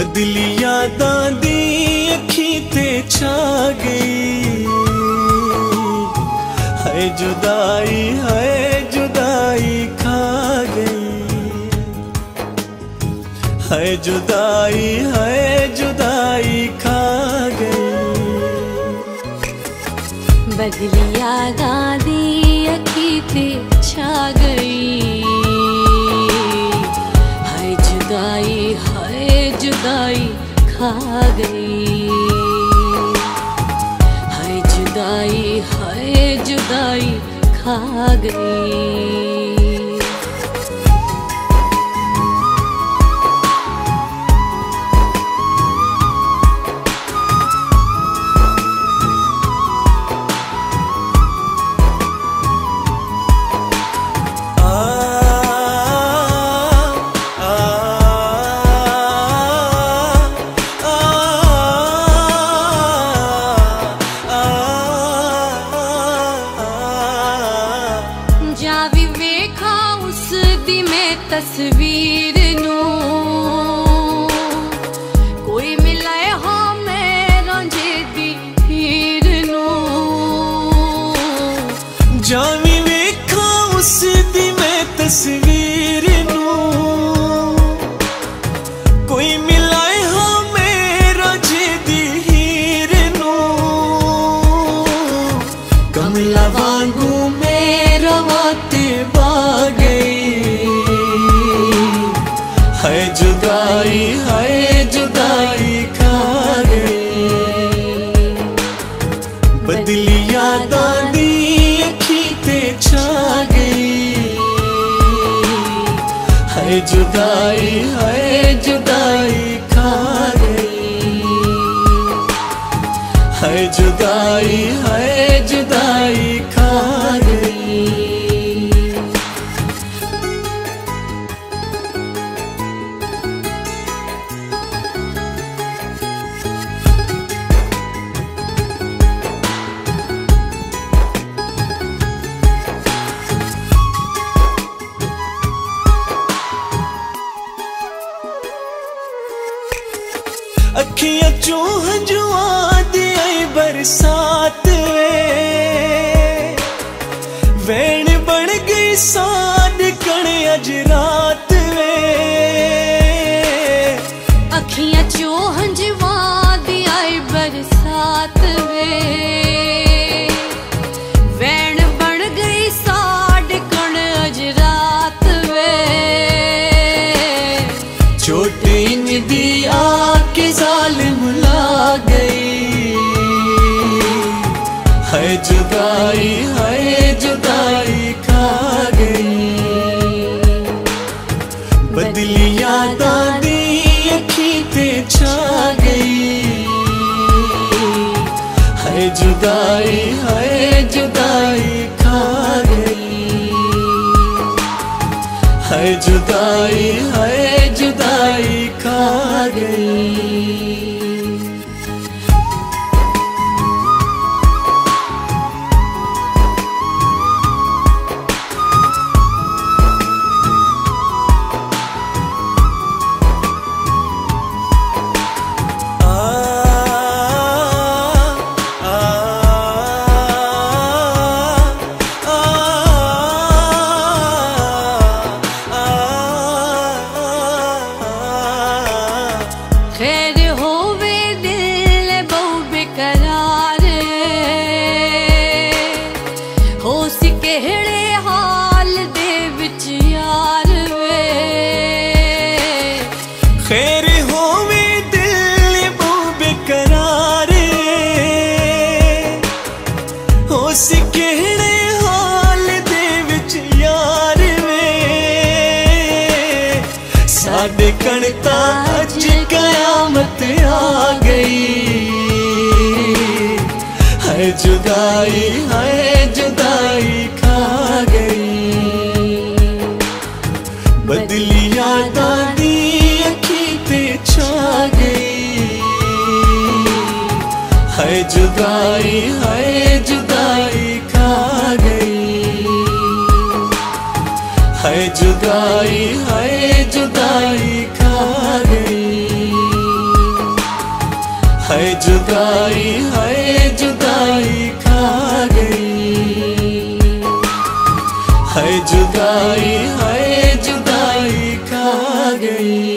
बदली यादा दी अखी ते छा गई। है जुदाई है जुदाई खा गई। है जुदाई है जुदाई खा गई। बदली यादां दी अखी ते छा गई। जुदाई खा गई। हाय जुदाई हाय जुदाई खा गई। ਤਸਵੀਰ ਨੂੰ। ਕੋਈ ਮਿਲਾਏ ਹਾਂ ਮੈਂ ਰਾਂਝੇ ਦੀ ਹੀਰ ਨੂੰ ਜਾਵੀਂ ਵੇਖਾਂ ਉਸ ਦੀ ਮੈਂ ਤਸਵੀਰ ਨੂੰ। ਕੋਈ ਮਿਲਾਏ ਹਾਂ ਮੇਰਾ ਦੀ ਹੀਰ ਨੂੰ। ਕਮਲਾ ਵਾਂਗੂ ਮੇਰਾ ਵਾਤੇ ਬਾ ਗਈ। है जुदाई है जुदाई का रे बदली खीते छा गई। है जुदाई है जुदाई का है जुदाई है जुदाई अखियूं हजो आदि बरसात में जुदाई, हाय जुदाई खा गई। बदली यादा दी ते छा गई। हाय जुदाई हाय जुदाई खा गई। हाय जुदाई ॾिकण त अज क़यामत आ गई है जुदाई है जुदाई खा गई बदली यादा दी अखी ते छा गई है जुदाई है जुदाई है जुदाई है जुदाई खा गई। है जुदाई है जुदाई खा गई। है जुदाई है जुदाई खा गई।